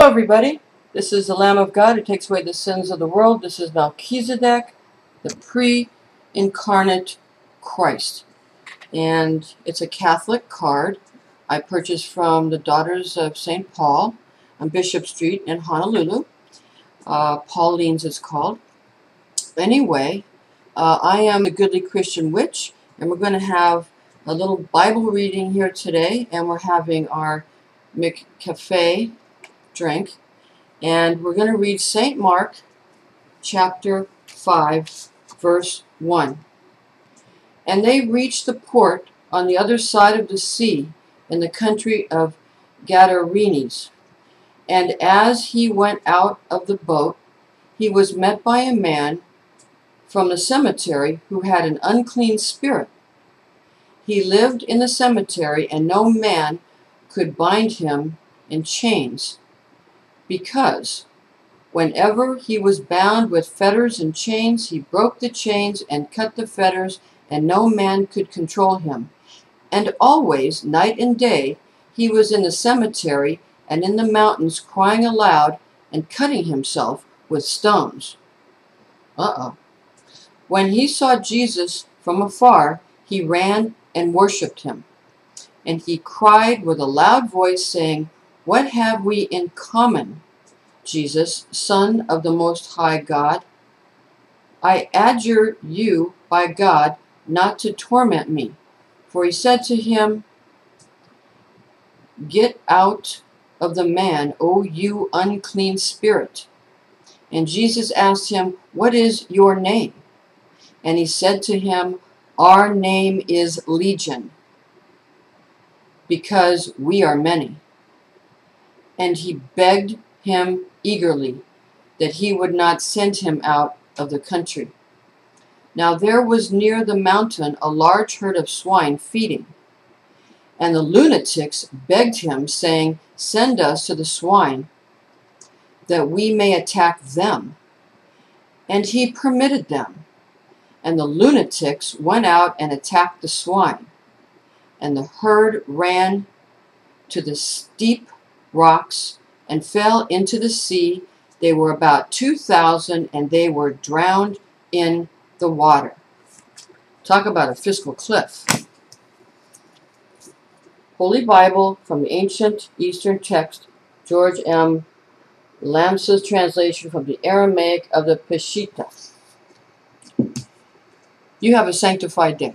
Hello, everybody. This is the Lamb of God who takes away the sins of the world. This is Melchizedek, the pre-incarnate Christ. And it's a Catholic card I purchased from the Daughters of St. Paul on Bishop Street in Honolulu. Uh, Pauline's is called. Anyway, uh, I am a Goodly Christian Witch, and we're going to have a little Bible reading here today, and we're having our McCafe drink. And we're going to read St. Mark chapter 5, verse 1. And they reached the port on the other side of the sea in the country of Gadarenes. And as he went out of the boat, he was met by a man from the cemetery who had an unclean spirit. He lived in the cemetery, and no man could bind him in chains, because whenever he was bound with fetters and chains, he broke the chains and cut the fetters, and no man could control him. And always, night and day, he was in the cemetery and in the mountains crying aloud and cutting himself with stones. Uh-oh. When he saw Jesus from afar, he ran and worshipped him. And he cried with a loud voice, saying, what have we in common, Jesus, Son of the Most High God? I adjure you by God not to torment me. For he said to him, Get out of the man, O you unclean spirit. And Jesus asked him, What is your name? And he said to him, Our name is Legion, because we are many and he begged him eagerly that he would not send him out of the country. Now there was near the mountain a large herd of swine feeding. And the lunatics begged him, saying, Send us to the swine, that we may attack them. And he permitted them. And the lunatics went out and attacked the swine. And the herd ran to the steep rocks and fell into the sea. They were about 2,000 and they were drowned in the water. Talk about a fiscal cliff. Holy Bible from the ancient Eastern text, George M. Lamsa's translation from the Aramaic of the Peshitta. You have a sanctified day.